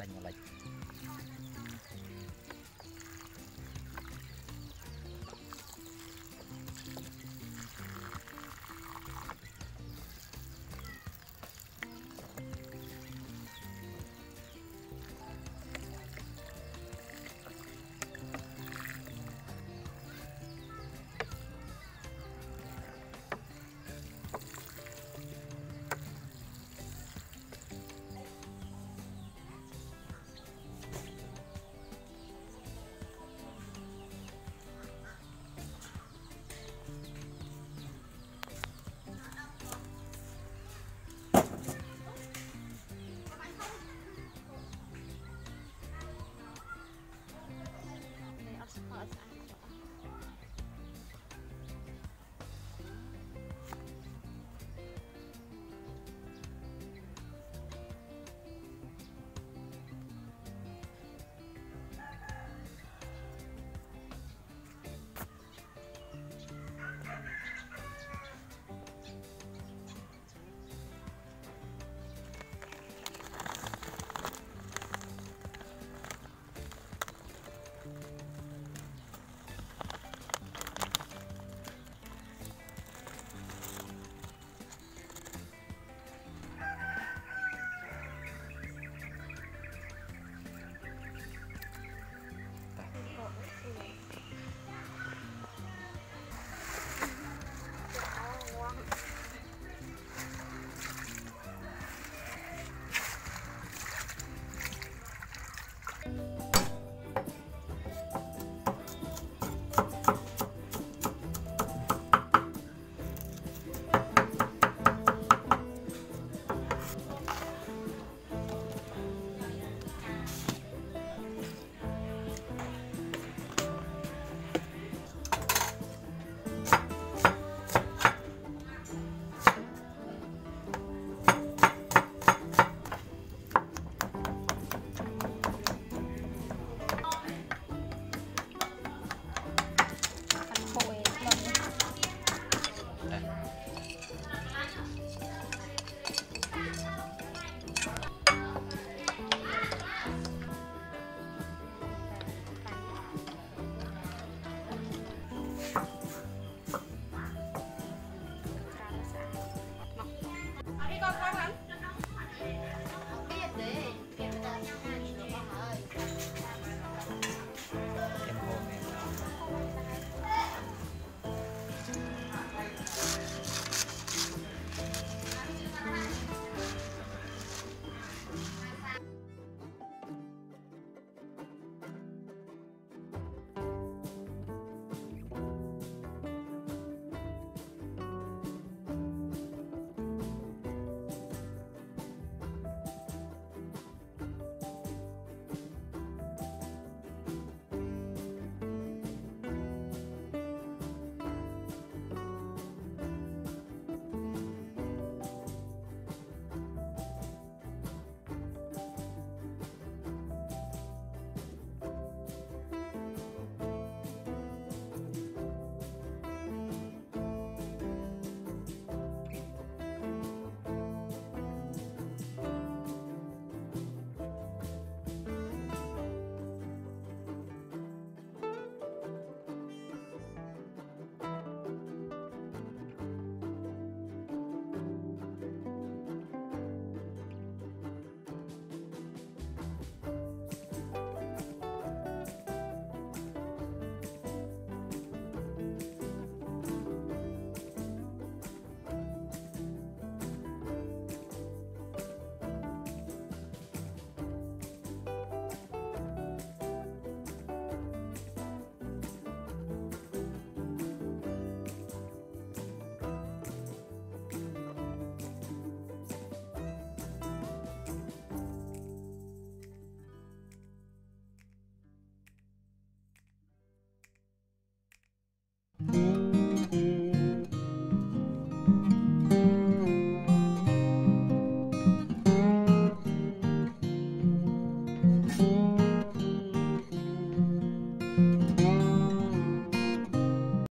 ដាច់មកលិច